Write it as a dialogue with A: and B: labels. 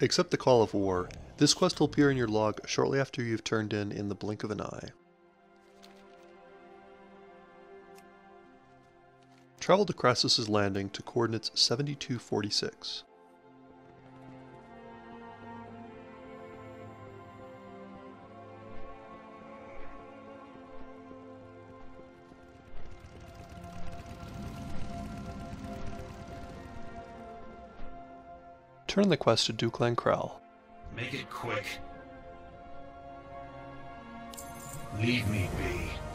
A: Accept the Call of War. This quest will appear in your log shortly after you've turned in in the blink of an eye. Travel to Krasus's Landing to coordinates 7246. Turn the quest to Duke Lankral.
B: Make it quick. Leave me be.